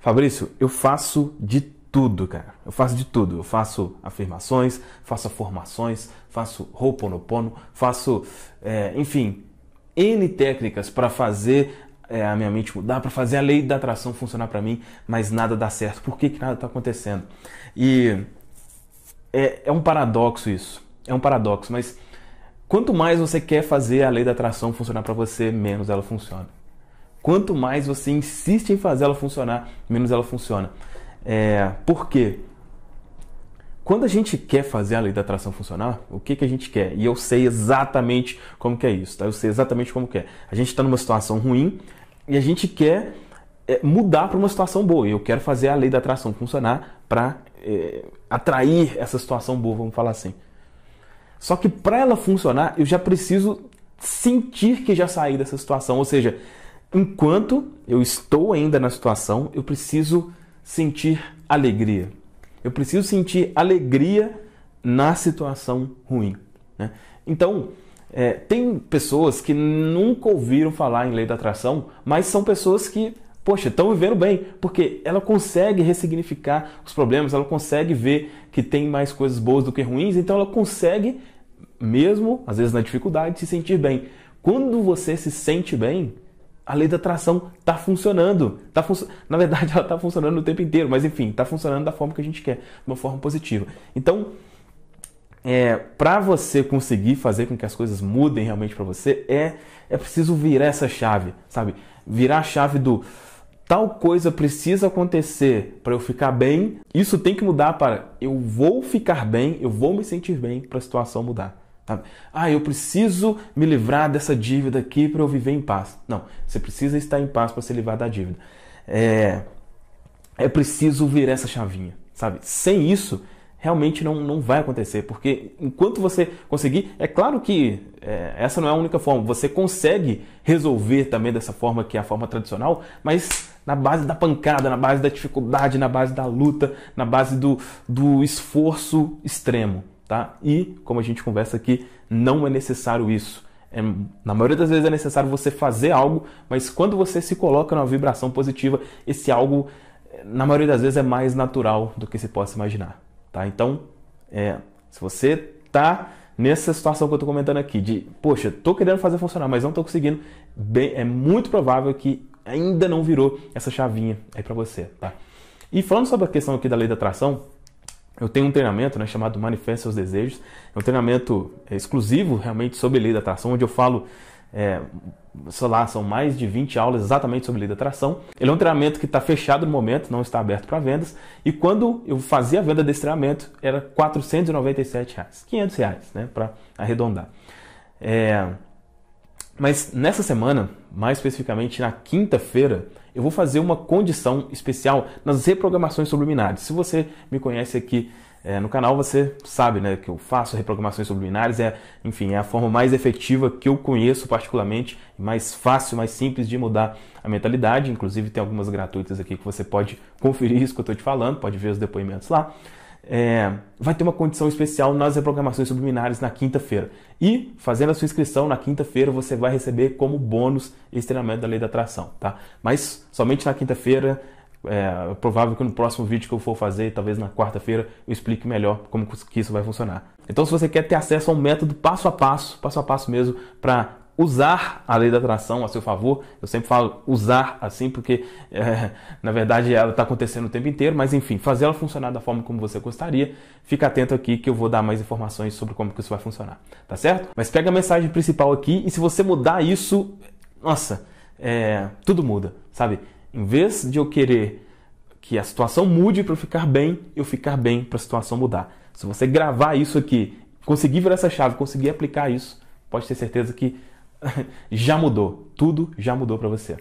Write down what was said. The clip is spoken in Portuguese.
Fabrício, eu faço de tudo, cara. Eu faço de tudo. Eu faço afirmações, faço formações, faço Ho'oponopono, faço, é, enfim, N técnicas para fazer é, a minha mente mudar, para fazer a lei da atração funcionar para mim, mas nada dá certo. Por que, que nada está acontecendo? E é, é um paradoxo isso. É um paradoxo, mas quanto mais você quer fazer a lei da atração funcionar para você, menos ela funciona. Quanto mais você insiste em fazer ela funcionar, menos ela funciona. É, por quê? Quando a gente quer fazer a lei da atração funcionar, o que, que a gente quer? E eu sei exatamente como que é isso, tá? Eu sei exatamente como que é. A gente está numa situação ruim e a gente quer é, mudar para uma situação boa. E eu quero fazer a lei da atração funcionar para é, atrair essa situação boa, vamos falar assim. Só que para ela funcionar, eu já preciso sentir que já saí dessa situação. Ou seja, enquanto eu estou ainda na situação, eu preciso sentir alegria. Eu preciso sentir alegria na situação ruim. Né? Então, é, tem pessoas que nunca ouviram falar em lei da atração, mas são pessoas que, poxa, estão vivendo bem, porque ela consegue ressignificar os problemas, ela consegue ver que tem mais coisas boas do que ruins, então ela consegue, mesmo às vezes na dificuldade, se sentir bem. Quando você se sente bem, a lei da atração está funcionando. Tá fun... Na verdade, ela está funcionando o tempo inteiro, mas enfim, está funcionando da forma que a gente quer, de uma forma positiva. Então, é, para você conseguir fazer com que as coisas mudem realmente para você, é, é preciso virar essa chave, sabe? Virar a chave do tal coisa precisa acontecer para eu ficar bem. Isso tem que mudar para eu vou ficar bem, eu vou me sentir bem para a situação mudar. Ah, eu preciso me livrar dessa dívida aqui para eu viver em paz. Não, você precisa estar em paz para se livrar da dívida. É, é preciso virar essa chavinha, sabe? Sem isso, realmente não, não vai acontecer, porque enquanto você conseguir, é claro que é, essa não é a única forma, você consegue resolver também dessa forma que é a forma tradicional, mas na base da pancada, na base da dificuldade, na base da luta, na base do, do esforço extremo tá? E, como a gente conversa aqui, não é necessário isso. É, na maioria das vezes é necessário você fazer algo, mas quando você se coloca numa vibração positiva, esse algo, na maioria das vezes, é mais natural do que se possa imaginar, tá? Então, é, se você tá nessa situação que eu estou comentando aqui, de, poxa, tô querendo fazer funcionar, mas não estou conseguindo, bem, é muito provável que ainda não virou essa chavinha aí para você, tá? E falando sobre a questão aqui da lei da atração, eu tenho um treinamento né, chamado Manifeste Seus Desejos. É um treinamento é, exclusivo realmente sobre lei da atração, onde eu falo, é, sei lá, são mais de 20 aulas exatamente sobre lei da atração. Ele é um treinamento que está fechado no momento, não está aberto para vendas. E quando eu fazia a venda desse treinamento, era 497 reais, 500 reais, né, para arredondar. É, mas nessa semana, mais especificamente na quinta-feira, eu vou fazer uma condição especial nas reprogramações subliminares. Se você me conhece aqui é, no canal, você sabe né, que eu faço reprogramações subliminares. É, enfim, é a forma mais efetiva que eu conheço particularmente, mais fácil, mais simples de mudar a mentalidade. Inclusive tem algumas gratuitas aqui que você pode conferir isso que eu estou te falando, pode ver os depoimentos lá é, vai ter uma condição especial nas reprogramações subliminares na quinta-feira. E, fazendo a sua inscrição na quinta-feira, você vai receber como bônus esse treinamento da lei da atração, tá? Mas somente na quinta-feira, é, é provável que no próximo vídeo que eu for fazer, talvez na quarta-feira, eu explique melhor como que isso vai funcionar. Então, se você quer ter acesso a um método passo a passo, passo a passo mesmo, para usar a lei da atração a seu favor. Eu sempre falo usar assim, porque é, na verdade ela está acontecendo o tempo inteiro, mas enfim, fazer ela funcionar da forma como você gostaria. Fica atento aqui que eu vou dar mais informações sobre como que isso vai funcionar, tá certo? Mas pega a mensagem principal aqui e se você mudar isso, nossa, é, tudo muda, sabe? Em vez de eu querer que a situação mude para eu ficar bem, eu ficar bem para a situação mudar. Se você gravar isso aqui, conseguir virar essa chave, conseguir aplicar isso, pode ter certeza que já mudou. Tudo já mudou para você.